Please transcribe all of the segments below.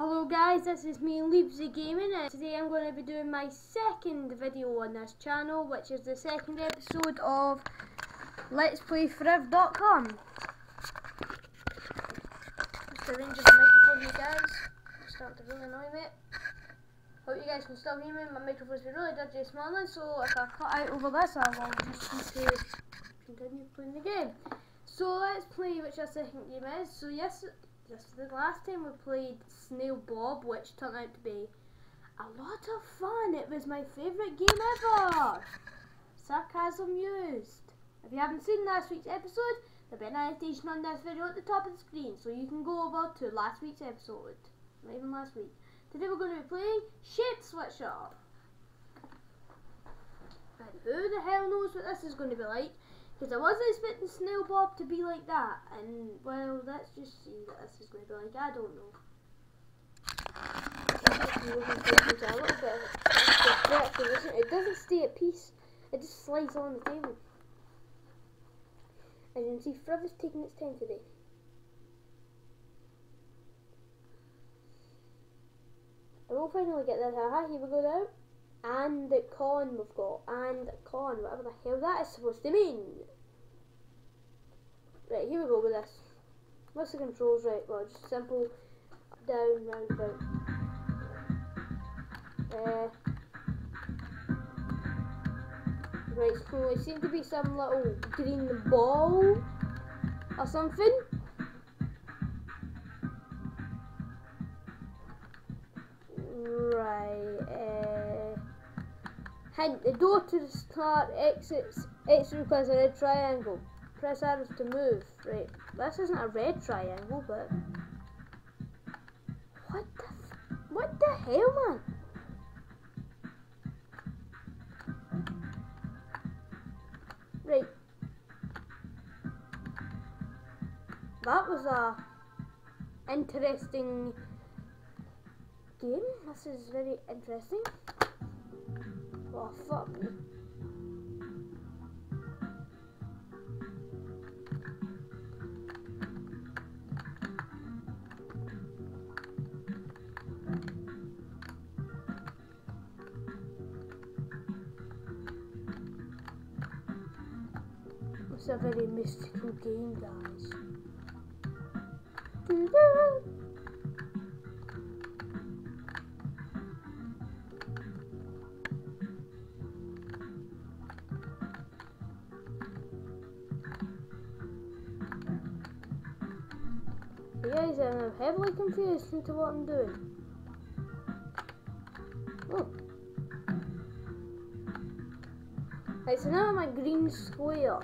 Hello guys, this is me Leebzy Gaming and today I'm going to be doing my second video on this channel which is the second episode of Let's Play Friv.com Just arrange the microphone you guys, it's starting to really annoy me. Hope you guys can still hear me, my microphone's been really dodgy this morning so if I cut out over this I will just need to continue playing the game. So let's play which our second game is, so yes just the last time we played Snail Bob, which turned out to be a lot of fun. It was my favourite game ever. Sarcasm used. If you haven't seen last week's episode, there'll be an annotation on this video at the top of the screen, so you can go over to last week's episode. Not even last week. Today we're going to be playing Shape Switcher. And who the hell knows what this is going to be like? Because I wasn't expecting Snail Bob to be like that. And, well, let's just see what this is going to be like. I don't know. It doesn't stay at peace. It just slides on the table. As you can see, is taking its time today. I will finally get that. Haha, here we go now and con we've got, and con, whatever the hell that is supposed to mean. Right, here we go with this. What's the controls? Right, well, just simple down, round, about. Uh, right, so it seems to be some little green ball or something. Hint, the door to the start exits, exit requires a red triangle press arrows to move. Right, this isn't a red triangle, but what the what the hell, man? Right, that was a interesting game. This is very interesting. Oh fuck. It's a very mystical game, guys. Guys, I'm heavily confused into what I'm doing. Oh. Right, so now I'm a green square.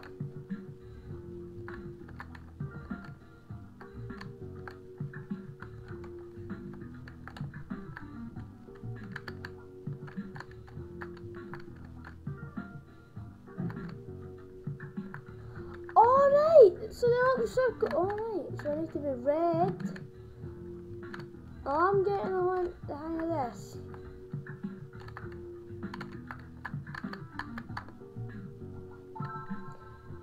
Alright, so the oh. little circle. Alright, need to be red. I'm getting on the hang of this.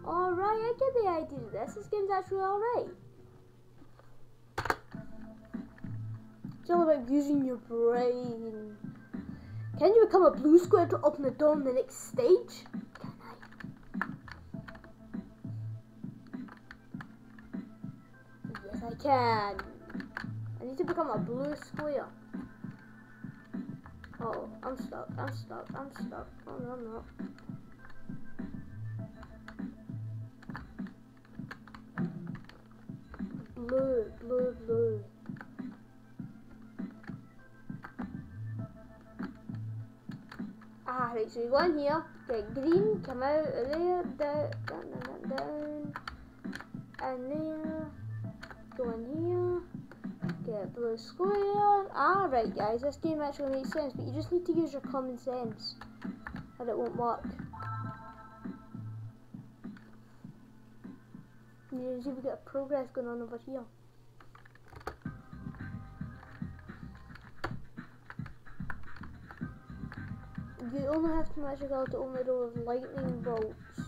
Alright, I get the idea of this. This game's actually alright. It's all about using your brain. Can you become a blue square to open the door on the next stage? Can. I need to become a blue square. Oh, I'm stuck. I'm stuck. I'm stuck. Oh no, not. Blue, blue, blue. Ah, right, so you go in here, get green, come out there, down, down, down, down, and there go in here, get blue square. Alright guys, this game actually makes sense, but you just need to use your common sense, or it won't work. You see we got progress going on over here. You only have to magic out the only row of lightning bolts.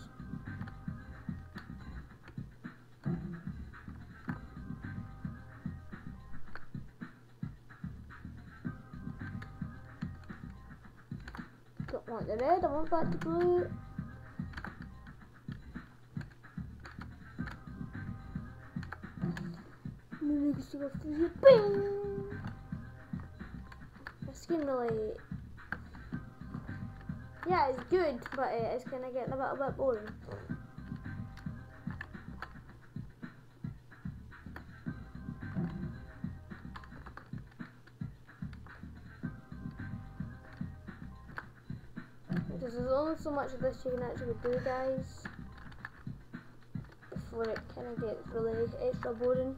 Red, I want back to blue. Moving to the Bing! This game really yeah, it's good, but uh, it's gonna get a little bit boring. Only so much of this you can actually do, guys, before it kind of gets really extra boring.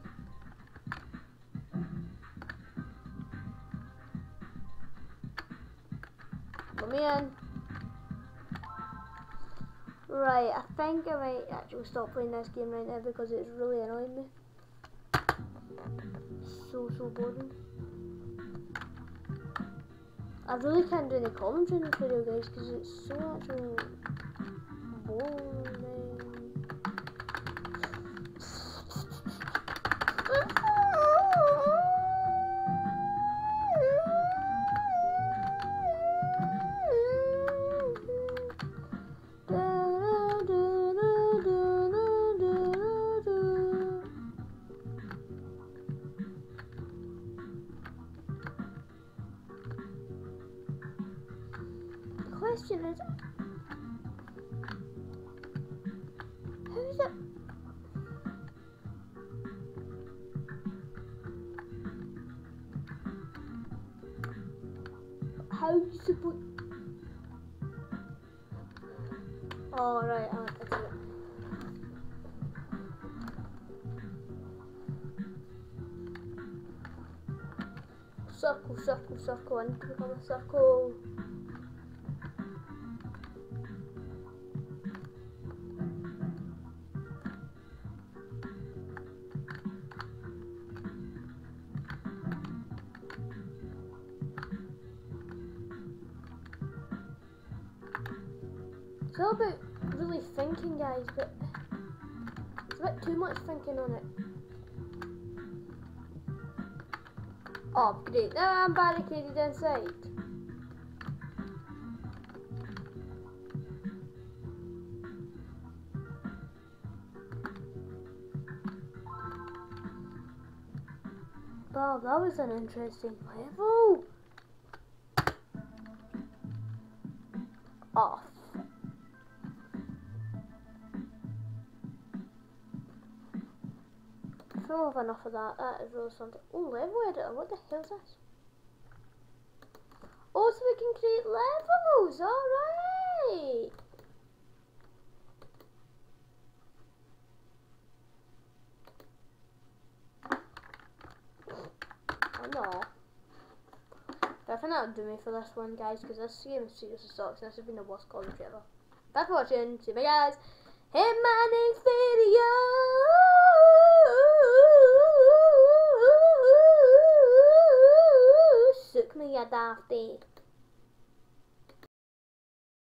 Let me in. Right, I think I might actually stop playing this game right now because it's really annoying me. So, so boring. I really can't do any commentary in this video guys because it's so actually boring. Eh? Question is who's it? How you supposed? Oh right, I see it. Circle, circle, circle, to become a circle. It's all about really thinking, guys, but it's a bit too much thinking on it. Oh, great. Now I'm barricaded inside. Wow, that was an interesting level. Don't enough of that. That is really something. Oh, level editor. What the hell is this? Oh, so we can create levels. Alright. I know. I think that'll do me for this one, guys, because this game seriously sucks. This has been the worst commentary ever. Thanks for watching. See you guys in my next video. sökmə ya da deyil.